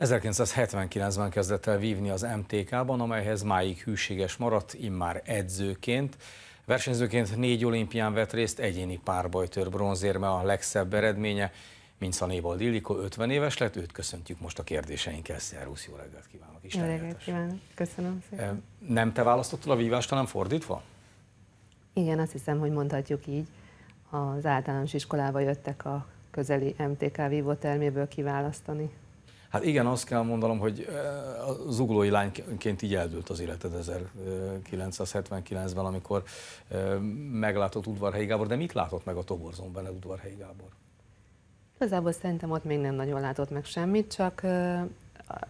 1979-ben kezdett el vívni az MTK-ban, amelyhez máig hűséges maradt, immár edzőként. Versenyzőként négy olimpián vett részt, egyéni párbajtőr bronzérme a legszebb eredménye. Mint Szanébold Illiko 50 éves lett, őt köszöntjük most a kérdéseinkkel. Szervusz, jó reggelt kívánok! Isten jó reggelt kívánok, köszönöm szépen. Nem te választottad a vívást, hanem fordítva? Igen, azt hiszem, hogy mondhatjuk így. Az általános iskolába jöttek a közeli MTK vívóterméből kiválasztani. Hát igen, azt kell mondanom, hogy a zuglói lányként így eldőlt az életed 1979-ben, amikor meglátott Udvarhelyi Gábor, de mit látott meg a toborzón benne Udvarhelyi Gábor? Igazából szerintem ott még nem nagyon látott meg semmit, csak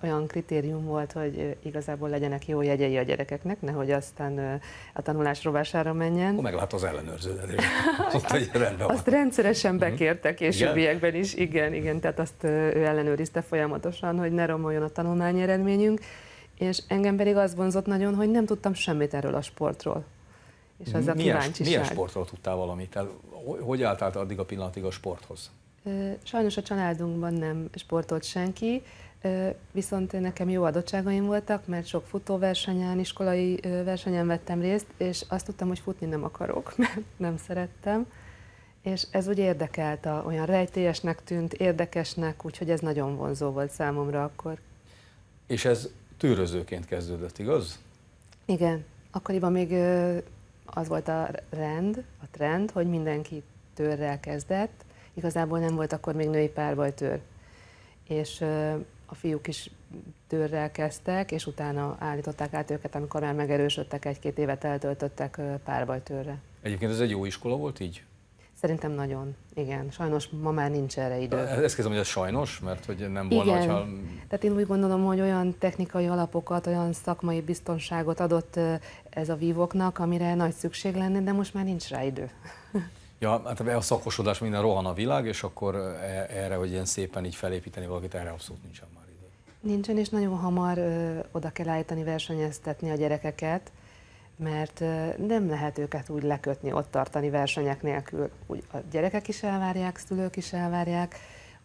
olyan kritérium volt, hogy igazából legyenek jó jegyei a gyerekeknek, nehogy aztán a tanulás rovására menjen. Akkor meglát az ellenőrződet, azt, azt rendszeresen mhm. bekértek későbbiekben is, igen, igen, tehát azt ő ellenőrizte folyamatosan, hogy ne romoljon a tanulmányi eredményünk, és engem pedig az vonzott nagyon, hogy nem tudtam semmit erről a sportról. És az a milyen, milyen sportról tudtál valamit? Hogy álltál addig a pillanatig a sporthoz? Sajnos a családunkban nem sportolt senki, Viszont nekem jó adottságaim voltak, mert sok futóversenyen, iskolai versenyen vettem részt, és azt tudtam, hogy futni nem akarok, mert nem szerettem. És ez úgy érdekelt, olyan rejtélyesnek tűnt, érdekesnek, úgyhogy ez nagyon vonzó volt számomra akkor. És ez tűrözőként kezdődött, igaz? Igen. Akkoriban még az volt a rend, a trend, hogy mindenki törrel kezdett. Igazából nem volt akkor még női párbajtőr. És a fiúk is tőrrel kezdtek, és utána állították át őket, amikor már megerősödtek, egy-két évet eltöltöttek párbajtőrre. Egyébként ez egy jó iskola volt így? Szerintem nagyon, igen. Sajnos ma már nincs erre idő. Ezt kezdem, hogy ez sajnos, mert hogy nem volna, igen. hogyha... Tehát én úgy gondolom, hogy olyan technikai alapokat, olyan szakmai biztonságot adott ez a vívoknak, amire nagy szükség lenne, de most már nincs rá idő. Ja, hát a szakosodás minden rohan a világ, és akkor e, erre, hogy ilyen szépen így felépíteni valakit, erre abszolút nincsen már idő. Nincsen, és nagyon hamar ö, oda kell állítani, versenyeztetni a gyerekeket, mert ö, nem lehet őket úgy lekötni, ott tartani versenyek nélkül. Úgy a gyerekek is elvárják, szülők is elvárják,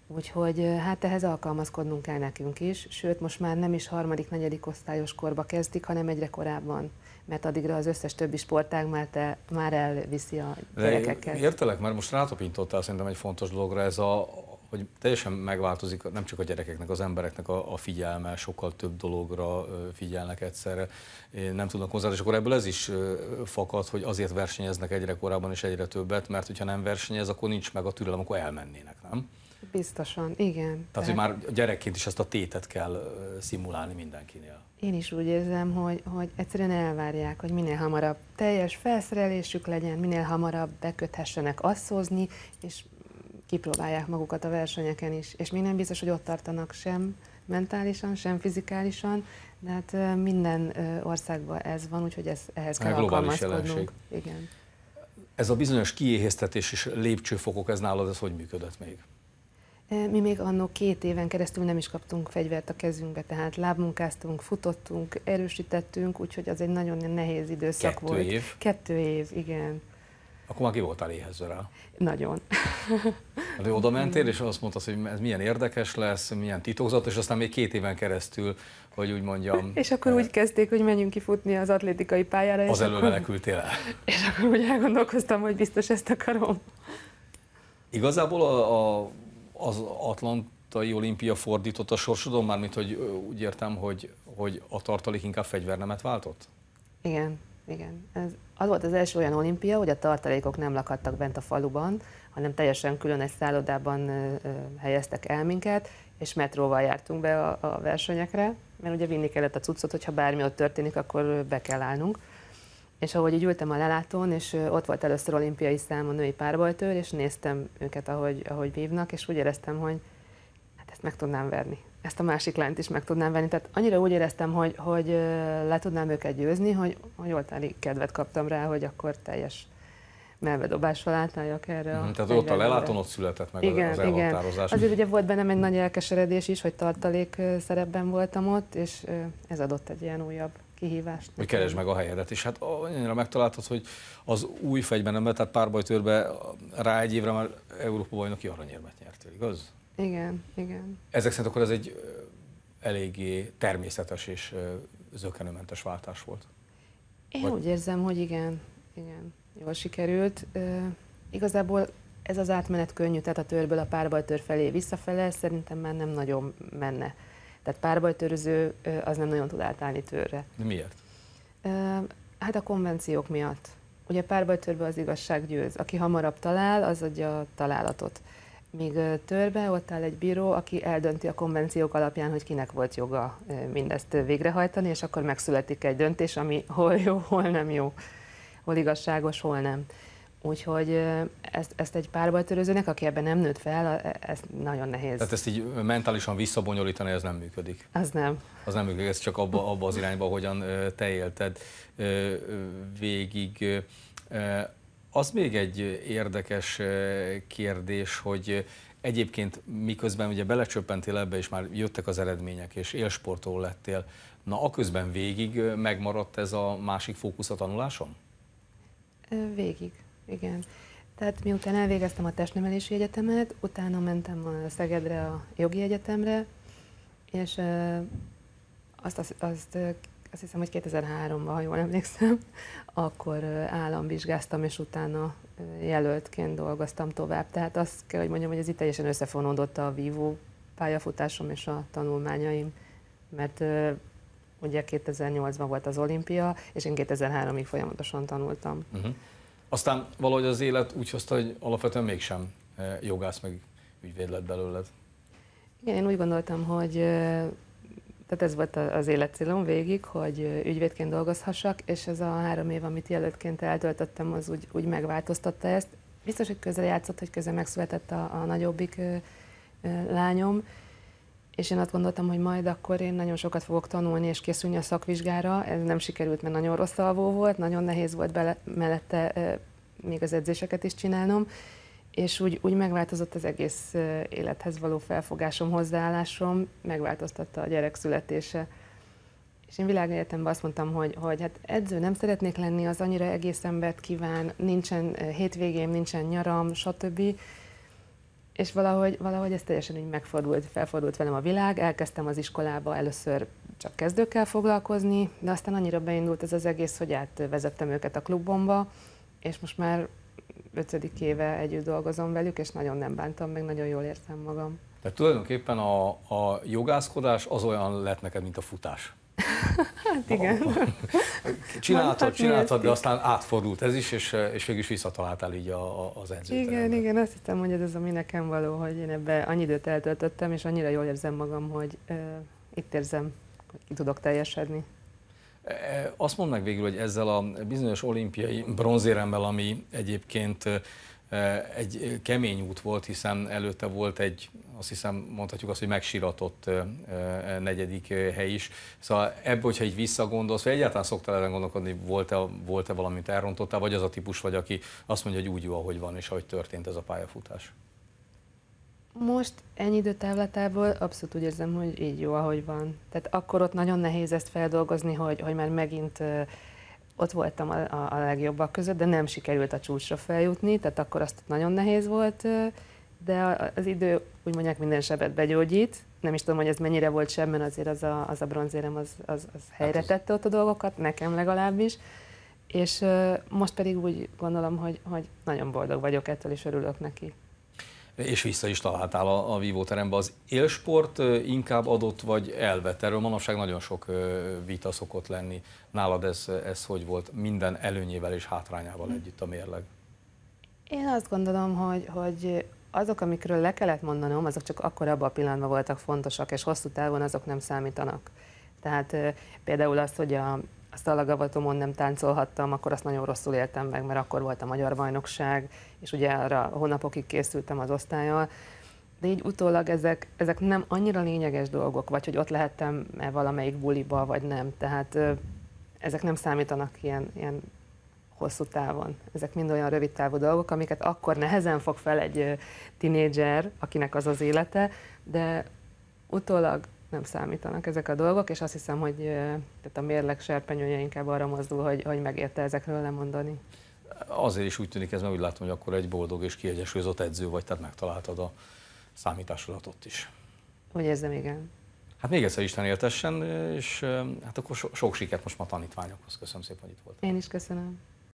úgyhogy hát ehhez alkalmazkodnunk kell nekünk is, sőt most már nem is harmadik, negyedik osztályos korba kezdik, hanem egyre korábban mert addigra az összes többi sportág már, te, már elviszi a gyerekeket. Értelek, mert most rátapintottál szerintem egy fontos dologra, ez a, hogy teljesen megváltozik nem csak a gyerekeknek, az embereknek a, a figyelme, sokkal több dologra figyelnek egyszerre, nem tudnak hozzá, és akkor ebből ez is fakad, hogy azért versenyeznek egyre korábban és egyre többet, mert hogyha nem versenyez, akkor nincs meg a türelem, akkor elmennének, nem? Biztosan, igen. Tehát, hogy már gyerekként is ezt a tétet kell szimulálni mindenkinél. Én is úgy érzem, hogy, hogy egyszerűen elvárják, hogy minél hamarabb teljes felszerelésük legyen, minél hamarabb beköthessenek asszozni, és kipróbálják magukat a versenyeken is. És még nem biztos, hogy ott tartanak sem mentálisan, sem fizikálisan, de hát minden országban ez van, úgyhogy ez, ehhez kell alkalmazkodnunk. Igen. Ez a bizonyos kiéheztetés és lépcsőfokok, ez nálad ez hogy működött még? Mi még annó két éven keresztül nem is kaptunk fegyvert a kezünkbe, tehát lábmunkáztunk, futottunk, erősítettünk, úgyhogy az egy nagyon nehéz időszak Kettő volt. év? Kettő év, igen. Akkor már ki voltál éhezve rá? Nagyon. De oda mentél, és azt mondtad, hogy ez milyen érdekes lesz, milyen titokzat, és aztán még két éven keresztül, hogy úgy mondjam. És akkor úgy kezdték, hogy menjünk ki futni az atlétikai pályára. Az elől menekültél el. És akkor úgy elgondolkoztam, hogy biztos ezt akarom. Igazából a, a az Atlantai olimpia fordított a sorsodon, mármint hogy úgy értem, hogy, hogy a tartalék inkább fegyvernemet váltott? Igen, igen. Ez, az volt az első olyan olimpia, hogy a tartalékok nem lakadtak bent a faluban, hanem teljesen külön egy szállodában ö, ö, helyeztek el minket, és metróval jártunk be a, a versenyekre, mert ugye vinni kellett a cuccot, hogyha bármi ott történik, akkor be kell állnunk. És ahogy így ültem a lelátón, és ott volt először olimpiai szám a női párbajtőr, és néztem őket, ahogy, ahogy vívnak, és úgy éreztem, hogy hát ezt meg tudnám verni. Ezt a másik lányt is meg tudnám venni. Tehát annyira úgy éreztem, hogy, hogy le tudnám őket győzni, hogy, hogy oltári kedvet kaptam rá, hogy akkor teljes melvedobással átálljak erre. A Tehát ott a lelátón ott született meg igen, az elhatározás. Igen. Azért ugye volt bennem egy nagy elkeseredés is, hogy tartalék szerepben voltam ott, és ez adott egy ilyen újabb kihívást. Hogy keresd meg a helyedet, és hát annyira megtaláltad, hogy az új fegyben tehát párbajtőrbe rá egy évre már Európa bajnoki aranyérmet nyertél, igaz? Igen, igen. Ezek szerint akkor ez egy eléggé természetes és zökenőmentes váltás volt. Én Vagy... úgy érzem, hogy igen, igen, jól sikerült. Uh, igazából ez az átmenet könnyű, tehát a törből a párbajtör felé visszafele szerintem már nem nagyon menne. Tehát párbajtöröző az nem nagyon tud átállni törre. De miért? Hát a konvenciók miatt. Ugye párbajtörbe az igazság győz. Aki hamarabb talál, az adja a találatot. Míg törbe ott áll egy bíró, aki eldönti a konvenciók alapján, hogy kinek volt joga mindezt végrehajtani, és akkor megszületik egy döntés, ami hol jó, hol nem jó, hol igazságos, hol nem. Úgyhogy ezt, ezt egy párbajtörőzőnek, aki ebben nem nőtt fel, e, ez nagyon nehéz. Tehát ezt így mentálisan visszabonyolítani, ez nem működik? Az nem. Az nem működik, ez csak abba, abba az irányba, hogyan te élted végig. Az még egy érdekes kérdés, hogy egyébként miközben ugye belecsöppentél ebbe, és már jöttek az eredmények, és élsportol lettél, na aközben végig megmaradt ez a másik fókusz a tanulásom? Végig igen. Tehát miután elvégeztem a testnevelési egyetemet, utána mentem a Szegedre a jogi egyetemre, és azt, azt, azt, azt hiszem, hogy 2003-ban, ha jól emlékszem, akkor államvizsgáztam, és utána jelöltként dolgoztam tovább. Tehát azt kell, hogy mondjam, hogy ez itt teljesen összefonódott a vívó pályafutásom és a tanulmányaim, mert ugye 2008-ban volt az olimpia, és én 2003-ig folyamatosan tanultam. Uh-huh. Aztán valahogy az élet úgy hozta, hogy alapvetően mégsem eh, jogász meg ügyvéd lett belőled. Igen, én úgy gondoltam, hogy eh, tehát ez volt az életcélom végig, hogy ügyvédként dolgozhassak, és ez a három év, amit jelöltként eltöltöttem, az úgy, úgy megváltoztatta ezt. Biztos, hogy közel játszott, hogy közben megszületett a, a nagyobbik lányom, és én azt gondoltam, hogy majd akkor én nagyon sokat fogok tanulni és készülni a szakvizsgára. Ez nem sikerült, mert nagyon rossz alvó volt, nagyon nehéz volt bele, mellette még az edzéseket is csinálnom, és úgy, úgy megváltozott az egész élethez való felfogásom, hozzáállásom, megváltoztatta a gyerek születése. És én világegyetemben azt mondtam, hogy, hogy hát edző nem szeretnék lenni, az annyira egész embert kíván, nincsen hétvégém, nincsen nyaram, stb és valahogy, valahogy ez teljesen így megfordult, felfordult velem a világ, elkezdtem az iskolába először csak kezdőkkel foglalkozni, de aztán annyira beindult ez az egész, hogy átvezettem őket a klubomba, és most már ötödik éve együtt dolgozom velük, és nagyon nem bántam, meg nagyon jól értem magam. Tehát tulajdonképpen a, a jogászkodás az olyan lett neked, mint a futás. hát igen. Csináltad, csináltad, de aztán átfordult ez is, és, és végül is visszataláltál így a, a, az edzőterembe. Igen, igen, azt hiszem, hogy ez az, ami nekem való, hogy én ebbe annyi időt eltöltöttem, és annyira jól érzem magam, hogy uh, itt érzem, hogy ki tudok teljesedni. E, azt mondd meg végül, hogy ezzel a bizonyos olimpiai bronzéremmel, ami egyébként egy kemény út volt, hiszen előtte volt egy, azt hiszem mondhatjuk azt, hogy megsiratott negyedik hely is. Szóval ebből, hogyha így visszagondolsz, vagy egyáltalán szoktál ezen gondolkodni, volt-e, volt-e valamit elrontottál, vagy az a típus vagy, aki azt mondja, hogy úgy jó, ahogy van, és ahogy történt ez a pályafutás? Most ennyi időtávlatából abszolút úgy érzem, hogy így jó, ahogy van. Tehát akkor ott nagyon nehéz ezt feldolgozni, hogy, hogy már megint ott voltam a, a, a legjobbak között, de nem sikerült a csúcsra feljutni, tehát akkor azt nagyon nehéz volt, de az idő úgy mondják minden sebet begyógyít. Nem is tudom, hogy ez mennyire volt sem, mert azért az a, az a bronzérem az, az, az helyre hát tette ott a dolgokat, nekem legalábbis. És most pedig úgy gondolom, hogy, hogy nagyon boldog vagyok ettől, és örülök neki és vissza is találtál a, a vívóterembe. Az élsport inkább adott vagy elvett? Erről manapság nagyon sok vita szokott lenni. Nálad ez, ez hogy volt? Minden előnyével és hátrányával együtt a mérleg? Én azt gondolom, hogy, hogy azok, amikről le kellett mondanom, azok csak akkor abban a pillanatban voltak fontosak, és hosszú távon azok nem számítanak. Tehát például az, hogy a, a szalagavatomon nem táncolhattam, akkor azt nagyon rosszul éltem meg, mert akkor volt a magyar bajnokság, és ugye arra hónapokig készültem az osztályal, de így utólag ezek, ezek nem annyira lényeges dolgok, vagy hogy ott lehettem -e valamelyik buliba, vagy nem. Tehát ezek nem számítanak ilyen, ilyen hosszú távon. Ezek mind olyan rövid távú dolgok, amiket akkor nehezen fog fel egy tinédzser, akinek az az élete, de utólag nem számítanak ezek a dolgok, és azt hiszem, hogy tehát a mérleg serpenyője inkább arra mozdul, hogy, hogy megérte ezekről lemondani. Azért is úgy tűnik ez, mert úgy látom, hogy akkor egy boldog és kiegyensúlyozott edző vagy, tehát megtaláltad a számításodat ott is. Úgy érzem, igen. Hát még egyszer Isten éltessen, és hát akkor so, sok sikert most ma tanítványokhoz. Köszönöm szépen, hogy itt volt. Én is köszönöm.